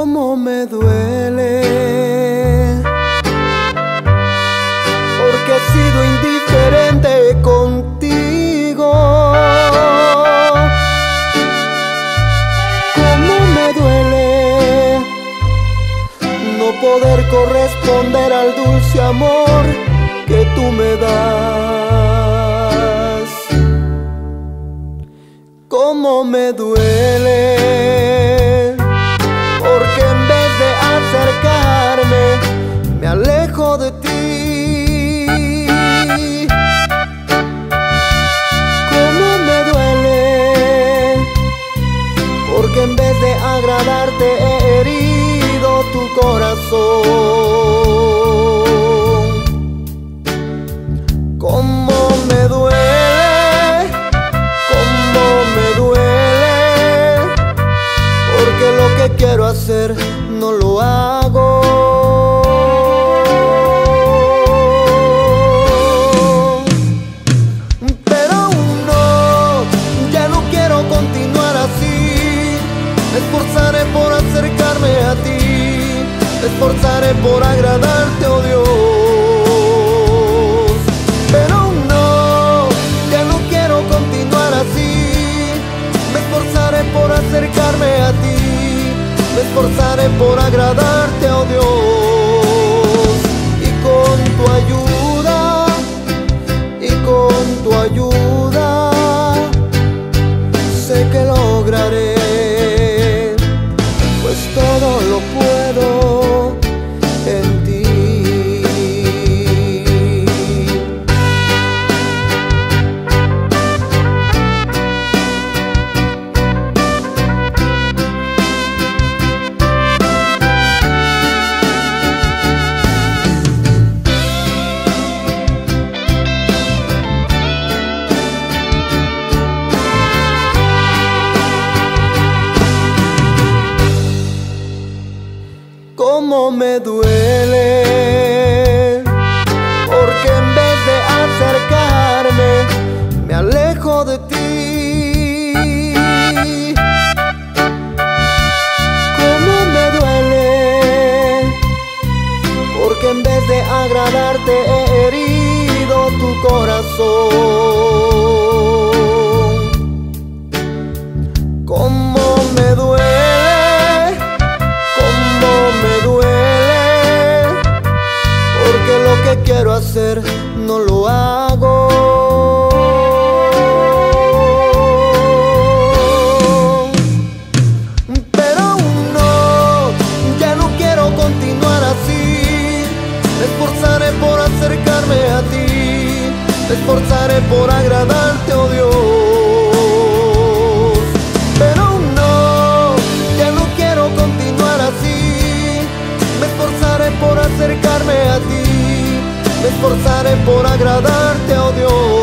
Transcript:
cómo me duele. Porque he sido indiferente contigo. Cómo me duele no poder corresponder al dulce amor que tú me das. Agradarte he herido tu corazón. Cómo me duele, cómo me duele, porque lo que quiero hacer me esforzaré por agradarte, oh Dios. Pero no, ya no quiero continuar así. Me esforzaré por acercarme a ti, me esforzaré por agradarte, oh Dios. Y con tu ayuda y con tu ayuda Cómo me duele, porque en vez de acercarme, me alejo de ti. Cómo me duele, porque en vez de agradarte he herido tu corazón. Que quiero hacer no lo hago. Pero no, ya no quiero continuar así. Me esforzaré por acercarme a ti, me esforzaré por agradarte, oh Dios. Pero no, ya no quiero continuar así. Me esforzaré por acercarme a ti, esforzaré por agradarte, oh Dios.